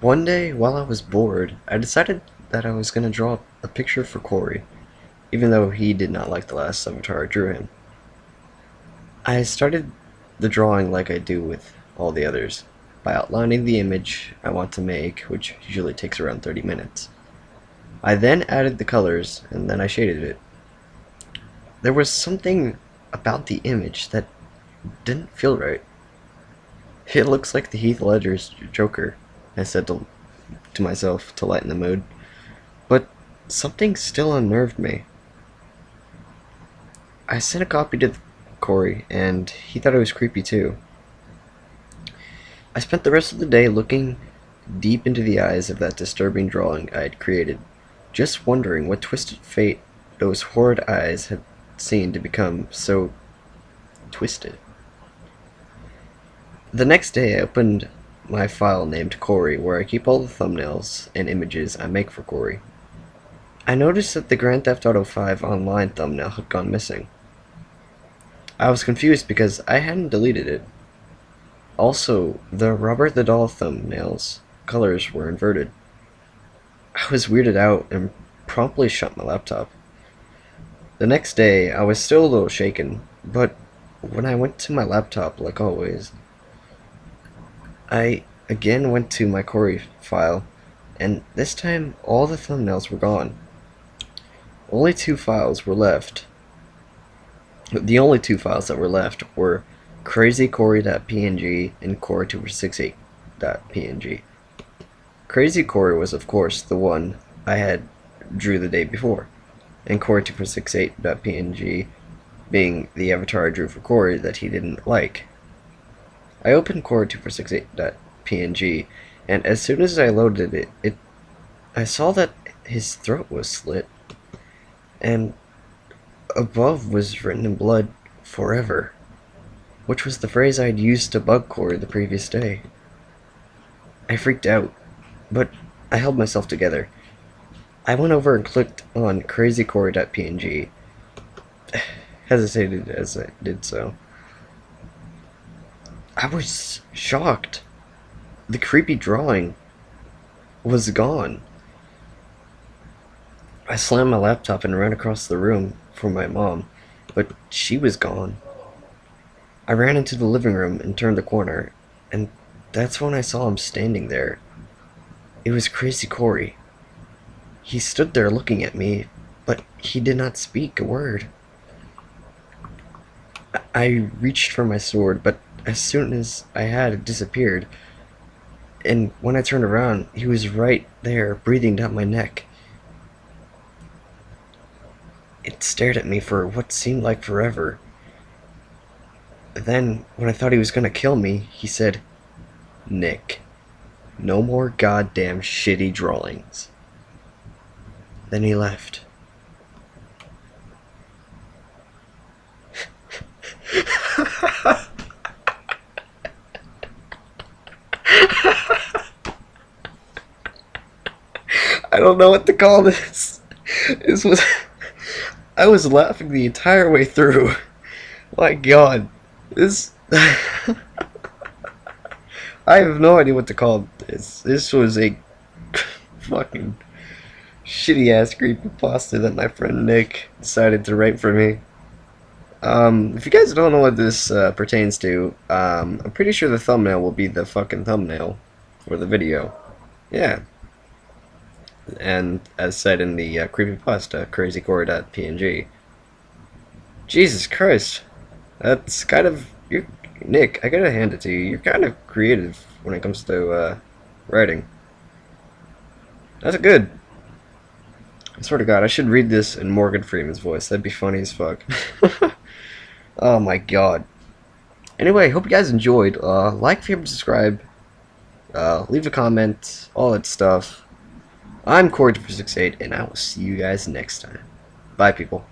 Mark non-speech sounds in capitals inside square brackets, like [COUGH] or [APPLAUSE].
One day, while I was bored, I decided that I was going to draw a picture for Cory, even though he did not like the last avatar I drew him. I started the drawing like I do with all the others, by outlining the image I want to make, which usually takes around 30 minutes. I then added the colors, and then I shaded it. There was something about the image that didn't feel right. It looks like the Heath Ledger's Joker, I said to, to myself to lighten the mood. But something still unnerved me. I sent a copy to Cory, and he thought it was creepy too. I spent the rest of the day looking deep into the eyes of that disturbing drawing I had created, just wondering what twisted fate those horrid eyes had seen to become so twisted. The next day I opened my file named Cory where I keep all the thumbnails and images I make for Cory. I noticed that the Grand Theft Auto 5 online thumbnail had gone missing. I was confused because I hadn't deleted it. Also, the Robert the Doll thumbnails colors were inverted. I was weirded out and promptly shut my laptop. The next day, I was still a little shaken, but when I went to my laptop, like always, I again went to my Cory file, and this time all the thumbnails were gone. Only two files were left. The only two files that were left were crazycory.png and cory2468.png. Crazy Cory was of course the one I had drew the day before, and cory2468.png being the avatar I drew for Cory that he didn't like. I opened cory2468.png, and as soon as I loaded it, it I saw that his throat was slit, and above was written in blood, forever which was the phrase I'd used to bug Cory the previous day. I freaked out, but I held myself together. I went over and clicked on crazycory.png, [SIGHS] hesitated as I did so. I was shocked. The creepy drawing was gone. I slammed my laptop and ran across the room for my mom, but she was gone. I ran into the living room and turned the corner, and that's when I saw him standing there. It was Crazy Cory. He stood there looking at me, but he did not speak a word. I reached for my sword, but as soon as I had, it disappeared. And when I turned around, he was right there, breathing down my neck. It stared at me for what seemed like forever. Then, when I thought he was gonna kill me, he said, Nick, no more goddamn shitty drawings. Then he left. [LAUGHS] I don't know what to call this. This was. I was laughing the entire way through. My god. This. [LAUGHS] I have no idea what to call this. This was a fucking shitty ass creepy pasta that my friend Nick decided to write for me. Um, if you guys don't know what this uh, pertains to, um, I'm pretty sure the thumbnail will be the fucking thumbnail for the video. Yeah. And as said in the uh, creepypasta, crazycory.png. Jesus Christ. That's kind of you, Nick. I gotta hand it to you. You're kind of creative when it comes to uh, writing. That's a good. I swear to God, I should read this in Morgan Freeman's voice. That'd be funny as fuck. [LAUGHS] oh my God. Anyway, hope you guys enjoyed. Uh, like, favorite, subscribe. Uh, leave a comment. All that stuff. I'm Cory268, and I will see you guys next time. Bye, people.